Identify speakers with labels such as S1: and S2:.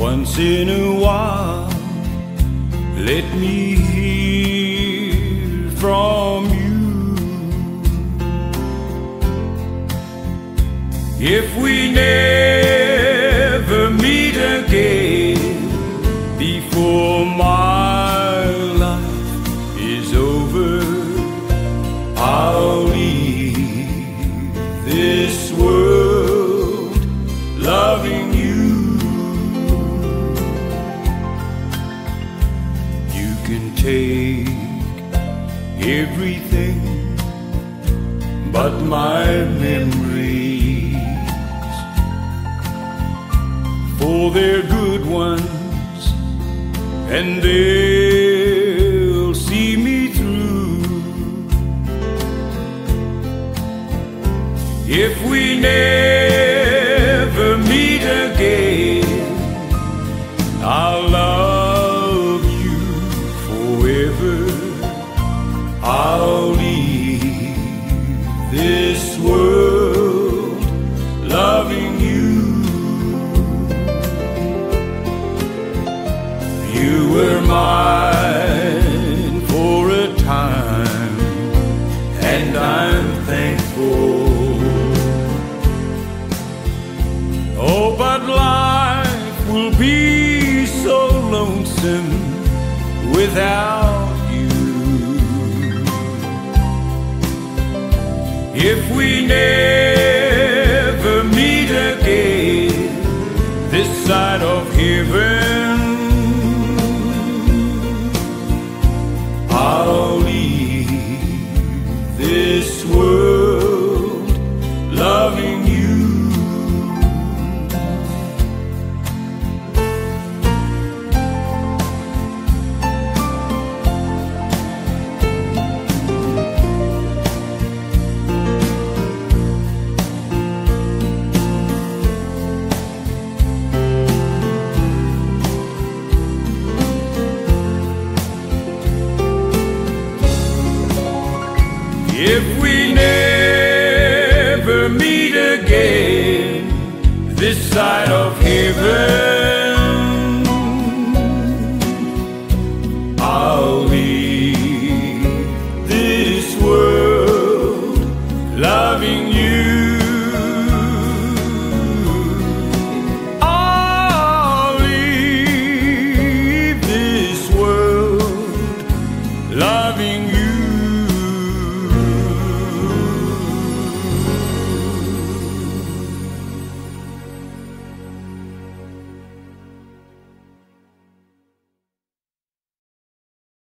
S1: Once in a while, let me hear from If we never meet again before my life is over, I'll leave this world loving you. You can take everything but my memories, they're good ones and they'll see me through. If we never Oh, but life will be so lonesome without you. If we never If we never meet again this side of heaven,